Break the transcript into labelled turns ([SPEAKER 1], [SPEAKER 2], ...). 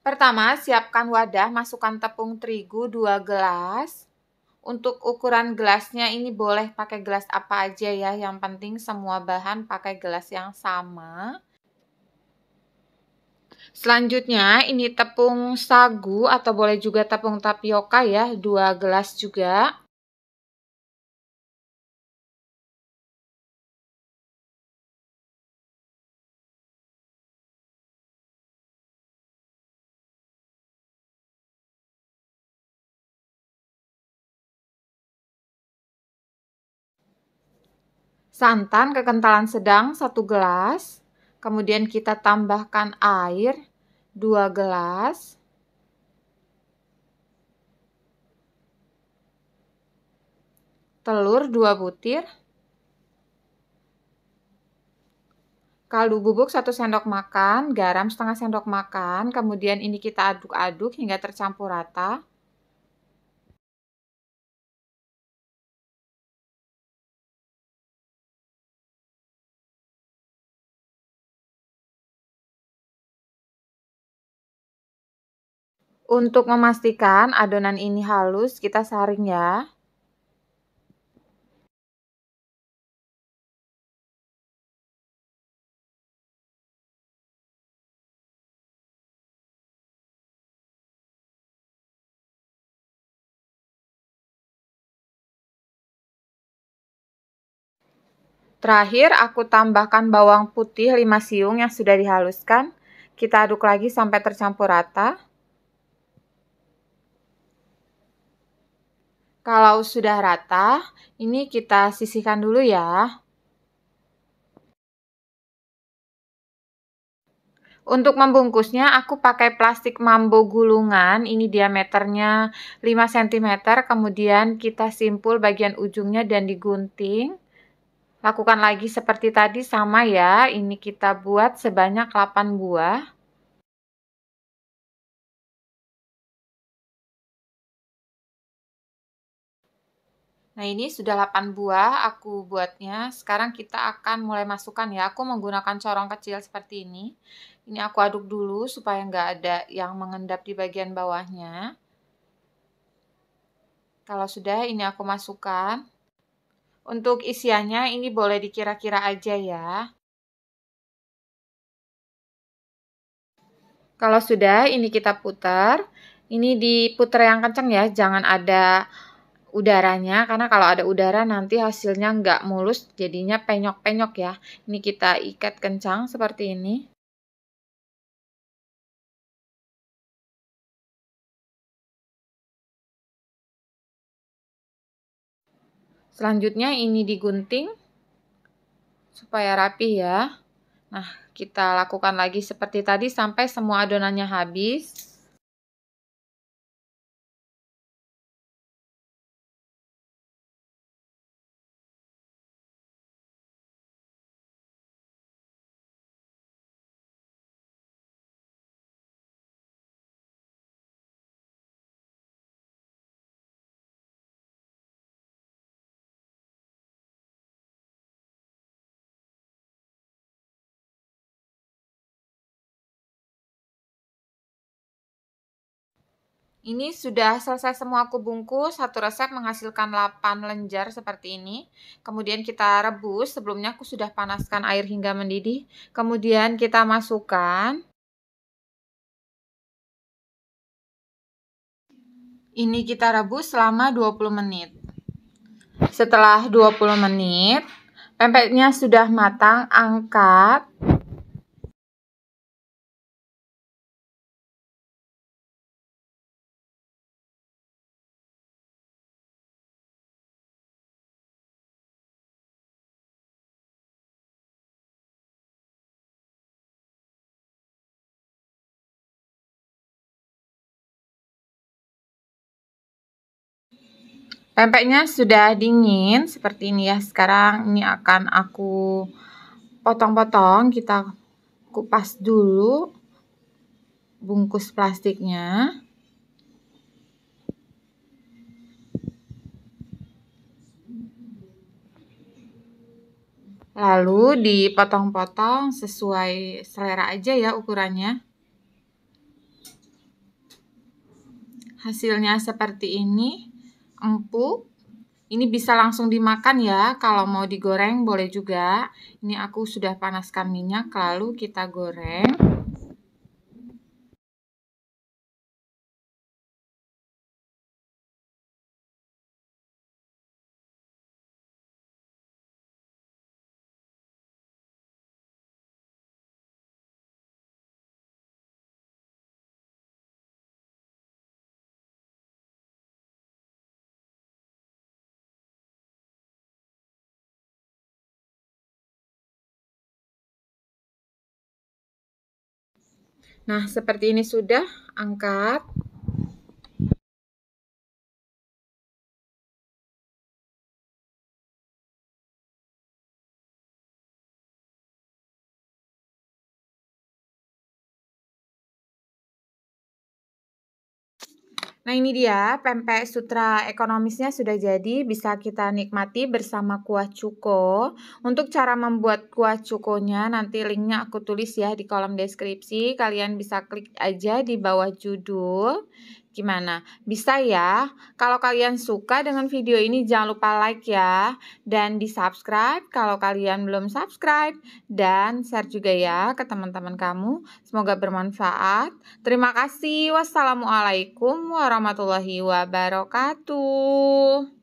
[SPEAKER 1] Pertama, siapkan wadah, masukkan tepung terigu 2 gelas. Untuk ukuran gelasnya ini boleh pakai gelas apa aja ya, yang penting semua bahan pakai gelas yang sama. Selanjutnya ini tepung sagu atau boleh juga tepung tapioka ya, 2 gelas juga. Santan kekentalan sedang 1 gelas. Kemudian kita tambahkan air 2 gelas. Telur 2 butir. Kaldu bubuk 1 sendok makan, garam setengah sendok makan, kemudian ini kita aduk-aduk hingga tercampur rata. Untuk memastikan adonan ini halus, kita saring ya. Terakhir, aku tambahkan bawang putih 5 siung yang sudah dihaluskan. Kita aduk lagi sampai tercampur rata. Kalau sudah rata, ini kita sisihkan dulu ya. Untuk membungkusnya, aku pakai plastik mambo gulungan. Ini diameternya 5 cm. Kemudian kita simpul bagian ujungnya dan digunting. Lakukan lagi seperti tadi sama ya. Ini kita buat sebanyak 8 buah. Nah, ini sudah 8 buah aku buatnya. Sekarang kita akan mulai masukkan ya. Aku menggunakan corong kecil seperti ini. Ini aku aduk dulu supaya nggak ada yang mengendap di bagian bawahnya. Kalau sudah, ini aku masukkan. Untuk isiannya ini boleh dikira-kira aja ya. Kalau sudah, ini kita putar. Ini diputar yang kencang ya, jangan ada udaranya karena kalau ada udara nanti hasilnya nggak mulus jadinya penyok-penyok ya. Ini kita ikat kencang seperti ini. Selanjutnya ini digunting supaya rapi ya. Nah kita lakukan lagi seperti tadi sampai semua adonannya habis Ini sudah selesai semua aku bungkus. Satu resep menghasilkan 8 lenjar seperti ini. Kemudian kita rebus. Sebelumnya aku sudah panaskan air hingga mendidih. Kemudian kita masukkan. Ini kita rebus selama 20 menit. Setelah 20 menit, pempeknya sudah matang, angkat. Pempeknya sudah dingin seperti ini ya. Sekarang ini akan aku potong-potong. Kita kupas dulu bungkus plastiknya. Lalu dipotong-potong sesuai selera aja ya ukurannya. Hasilnya seperti ini, empuk. Ini bisa langsung dimakan ya, kalau mau digoreng boleh juga. Ini aku sudah panaskan minyak, lalu kita goreng. Nah, seperti ini sudah, angkat. Nah ini dia pempek sutra ekonomisnya sudah jadi bisa kita nikmati bersama kuah cuko. Untuk cara membuat kuah cukonya nanti linknya aku tulis ya di kolom deskripsi. Kalian bisa klik aja di bawah judul. Gimana? Bisa ya? Kalau kalian suka dengan video ini jangan lupa like ya. Dan di subscribe kalau kalian belum subscribe. Dan share juga ya ke teman-teman kamu. Semoga bermanfaat. Terima kasih. Wassalamualaikum warahmatullahi wabarakatuh.